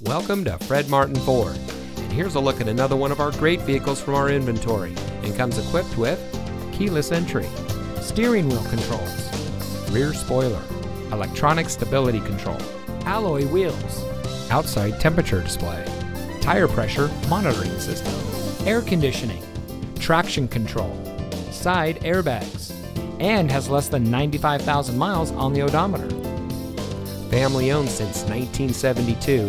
Welcome to Fred Martin Ford. And here's a look at another one of our great vehicles from our inventory and comes equipped with keyless entry, steering wheel controls, rear spoiler, electronic stability control, alloy wheels, outside temperature display, tire pressure monitoring system, air conditioning, traction control, side airbags, and has less than 95,000 miles on the odometer. Family owned since 1972,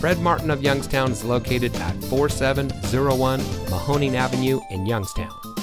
Fred Martin of Youngstown is located at 4701 Mahoning Avenue in Youngstown.